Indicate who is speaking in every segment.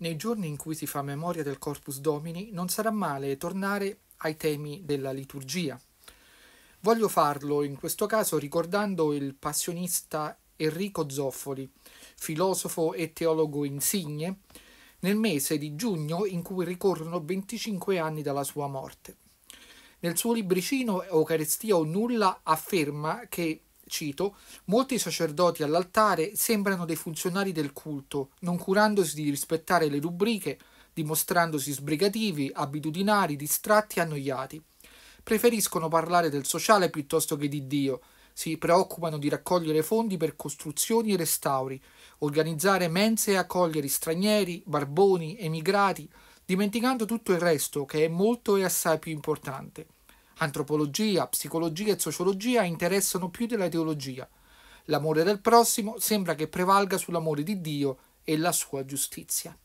Speaker 1: Nei giorni in cui si fa memoria del Corpus Domini non sarà male tornare ai temi della liturgia. Voglio farlo in questo caso ricordando il passionista Enrico Zoffoli, filosofo e teologo insigne, nel mese di giugno in cui ricorrono 25 anni dalla sua morte. Nel suo libricino Eucaristia o nulla afferma che cito, molti sacerdoti all'altare sembrano dei funzionari del culto, non curandosi di rispettare le rubriche, dimostrandosi sbrigativi, abitudinari, distratti e annoiati. Preferiscono parlare del sociale piuttosto che di Dio, si preoccupano di raccogliere fondi per costruzioni e restauri, organizzare mense e accogliere stranieri, barboni, emigrati, dimenticando tutto il resto che è molto e assai più importante. Antropologia, psicologia e sociologia interessano più della teologia. L'amore del prossimo sembra che prevalga sull'amore di Dio e la sua giustizia.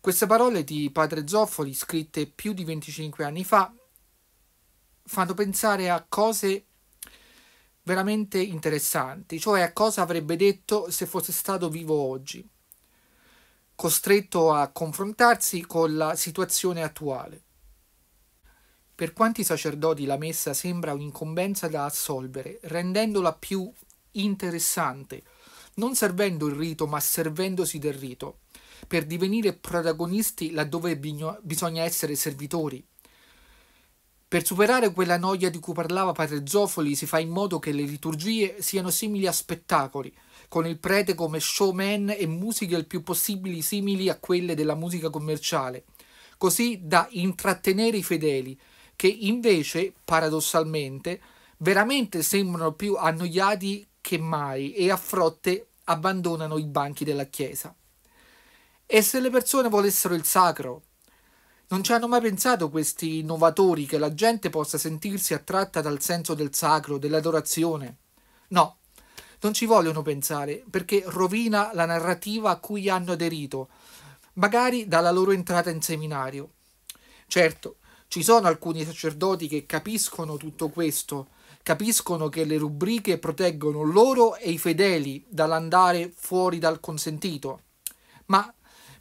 Speaker 1: Queste parole di padre Zoffoli, scritte più di 25 anni fa, fanno pensare a cose veramente interessanti, cioè a cosa avrebbe detto se fosse stato vivo oggi, costretto a confrontarsi con la situazione attuale. Per quanti sacerdoti la messa sembra un'incombenza da assolvere, rendendola più interessante, non servendo il rito ma servendosi del rito, per divenire protagonisti laddove bisogna essere servitori. Per superare quella noia di cui parlava padre Zofoli si fa in modo che le liturgie siano simili a spettacoli, con il prete come showman e musiche il più possibile simili a quelle della musica commerciale, così da intrattenere i fedeli, che invece, paradossalmente, veramente sembrano più annoiati che mai e a frotte abbandonano i banchi della chiesa. E se le persone volessero il sacro? Non ci hanno mai pensato questi innovatori che la gente possa sentirsi attratta dal senso del sacro, dell'adorazione? No, non ci vogliono pensare, perché rovina la narrativa a cui hanno aderito, magari dalla loro entrata in seminario. Certo, ci sono alcuni sacerdoti che capiscono tutto questo, capiscono che le rubriche proteggono loro e i fedeli dall'andare fuori dal consentito. Ma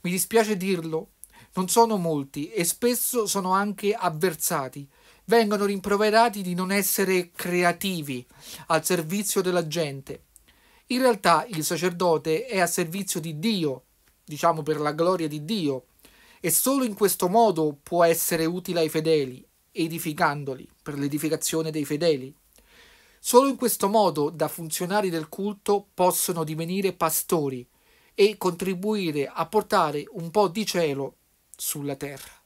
Speaker 1: mi dispiace dirlo, non sono molti e spesso sono anche avversati. Vengono rimproverati di non essere creativi al servizio della gente. In realtà il sacerdote è a servizio di Dio, diciamo per la gloria di Dio, e solo in questo modo può essere utile ai fedeli, edificandoli per l'edificazione dei fedeli. Solo in questo modo da funzionari del culto possono divenire pastori e contribuire a portare un po' di cielo sulla terra.